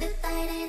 the fight.